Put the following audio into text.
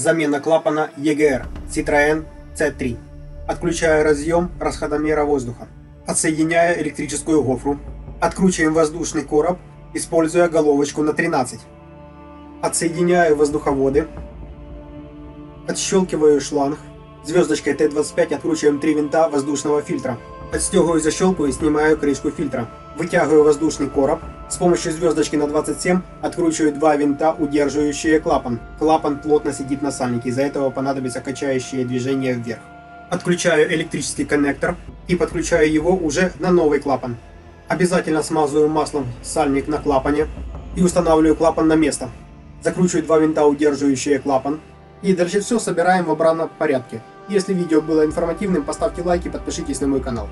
Замена клапана EGR Citroën C3. Отключаю разъем расходомера воздуха. Отсоединяю электрическую гофру. Откручиваем воздушный короб, используя головочку на 13. Отсоединяю воздуховоды. Отщелкиваю шланг. Звездочкой Т-25 откручиваем три винта воздушного фильтра. Отстегиваю защелку и снимаю крышку фильтра. Вытягиваю воздушный короб. С помощью звездочки на 27 откручиваю два винта, удерживающие клапан. Клапан плотно сидит на сальнике, из-за этого понадобится качающее движение вверх. Отключаю электрический коннектор и подключаю его уже на новый клапан. Обязательно смазываю маслом сальник на клапане и устанавливаю клапан на место. Закручиваю два винта, удерживающие клапан. И дальше все собираем в обратном порядке. Если видео было информативным, поставьте лайк и подпишитесь на мой канал.